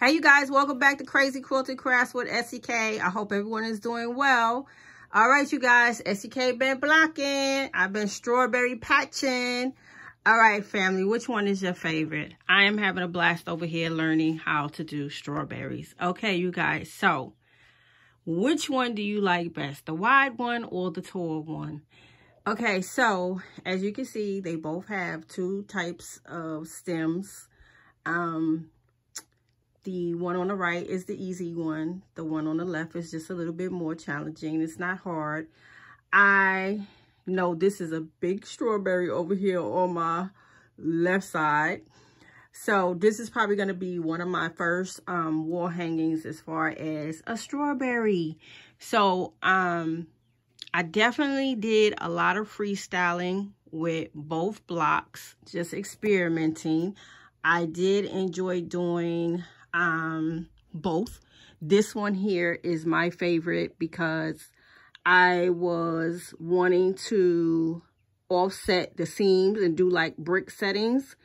Hey, you guys, welcome back to Crazy Quilted Crafts with Esik. I hope everyone is doing well. All right, you guys, Esik been blocking. I've been strawberry patching. All right, family, which one is your favorite? I am having a blast over here learning how to do strawberries. Okay, you guys, so which one do you like best, the wide one or the tall one? Okay, so as you can see, they both have two types of stems. Um, the one on the right is the easy one. The one on the left is just a little bit more challenging. It's not hard. I know this is a big strawberry over here on my left side. So this is probably going to be one of my first um, wall hangings as far as a strawberry. So um, I definitely did a lot of freestyling with both blocks, just experimenting. I did enjoy doing um, both. This one here is my favorite because I was wanting to offset the seams and do like brick settings.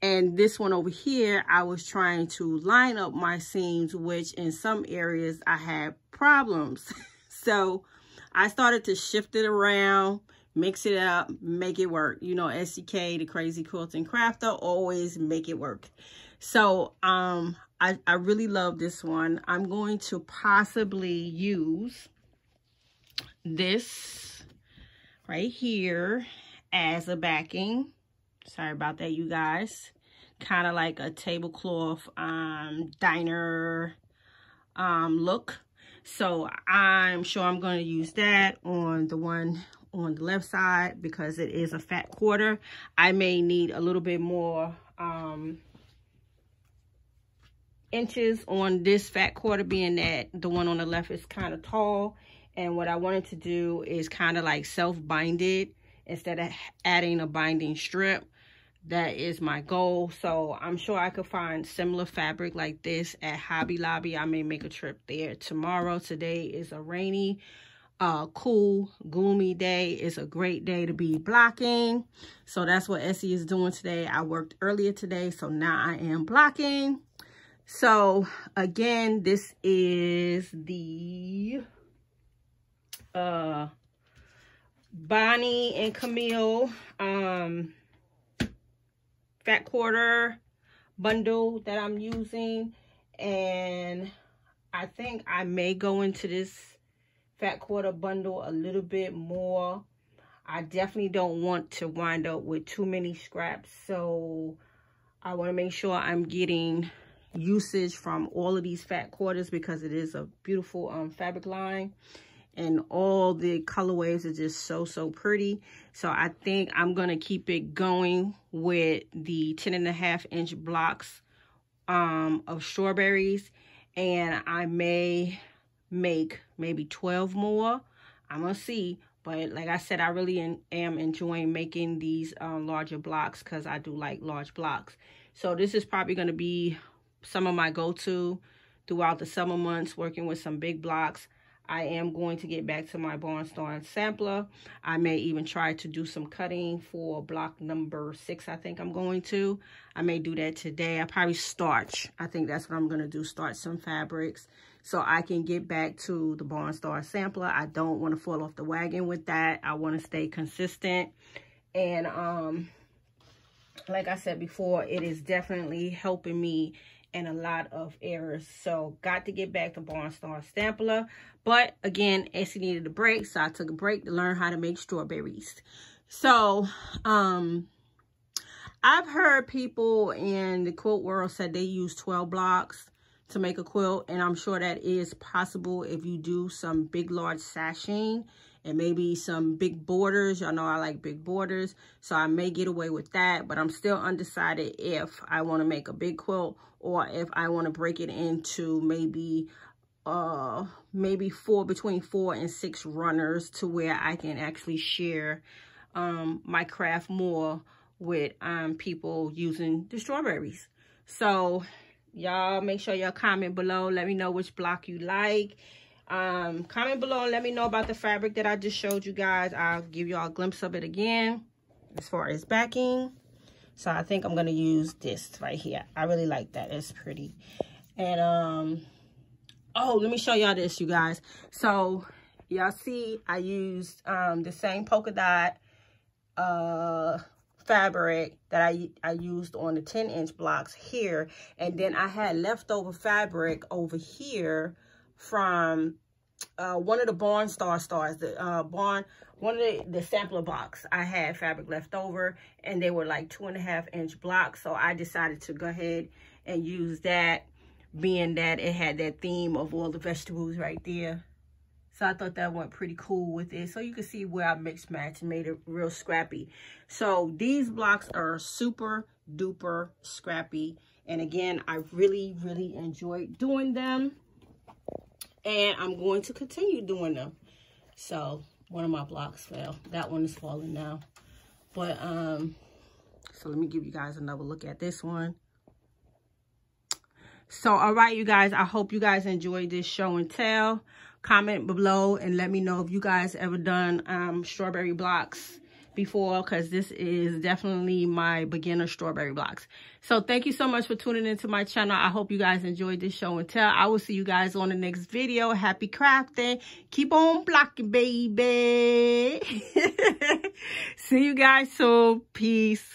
And this one over here, I was trying to line up my seams, which in some areas I had problems. so I started to shift it around, mix it up, make it work. You know, Esik, the Crazy Quilting Crafter, always make it work. So um, I, I really love this one. I'm going to possibly use this right here as a backing. Sorry about that, you guys. Kind of like a tablecloth um, diner um, look. So I'm sure I'm going to use that on the one on the left side because it is a fat quarter. I may need a little bit more um, inches on this fat quarter being that the one on the left is kind of tall. And what I wanted to do is kind of like self-bind it instead of adding a binding strip. That is my goal. So I'm sure I could find similar fabric like this at Hobby Lobby. I may make a trip there tomorrow. Today is a rainy, uh, cool, gloomy day. It's a great day to be blocking. So that's what Essie is doing today. I worked earlier today, so now I am blocking. So again, this is the uh, Bonnie and Camille um, fat quarter bundle that I'm using. And I think I may go into this fat quarter bundle a little bit more. I definitely don't want to wind up with too many scraps. So I want to make sure I'm getting usage from all of these fat quarters because it is a beautiful um, fabric line. And all the colorways are just so so pretty. So i think i'm gonna keep it going with the 10 and a half inch blocks um, of strawberries. And i may make maybe 12 more. I'm gonna see. But like i said i really am enjoying making these um, larger blocks because i do like large blocks. So this is probably going to be some of my go-to throughout the summer months, working with some big blocks. I am going to get back to my Barnstorm sampler. I may even try to do some cutting for block number six, I think I'm going to. I may do that today. I probably starch. I think that's what I'm going to do, start some fabrics so I can get back to the Barnstar sampler. I don't want to fall off the wagon with that. I want to stay consistent. And um, like I said before, it is definitely helping me and a lot of errors. So got to get back to Barnstar Sampler. But again, Essie needed a break. So I took a break to learn how to make strawberries. So um, I've heard people in the quilt world said they use 12 blocks to make a quilt. And I'm sure that is possible if you do some big, large sashing and maybe some big borders. Y'all know I like big borders, so I may get away with that, but I'm still undecided if I want to make a big quilt or if I want to break it into maybe uh maybe four between four and six runners to where I can actually share um my craft more with um people using the strawberries. So y'all make sure y'all comment below. Let me know which block you like um, comment below and let me know about the fabric that I just showed you guys. I'll give y'all a glimpse of it again as far as backing. So I think I'm going to use this right here. I really like that. It's pretty. And, um, oh, let me show y'all this, you guys. So, y'all see I used um, the same polka dot uh, fabric that I, I used on the 10 inch blocks here. And then I had leftover fabric over here from uh, one of the Barn Star Stars, the uh, Barn, one of the, the sampler box. I had fabric left over and they were like two and a half inch blocks. So I decided to go ahead and use that being that it had that theme of all the vegetables right there. So I thought that went pretty cool with it. So you can see where I mixed match and made it real scrappy. So these blocks are super duper scrappy. And again, I really, really enjoyed doing them. And I'm going to continue doing them. So one of my blocks fell. That one is falling now. But, um, so let me give you guys another look at this one. So, all right, you guys, I hope you guys enjoyed this show and tell. Comment below and let me know if you guys ever done um, strawberry blocks before because this is definitely my beginner strawberry blocks. So thank you so much for tuning into my channel. I hope you guys enjoyed this show and tell. I will see you guys on the next video. Happy crafting. Keep on blocking, baby. see you guys soon. Peace.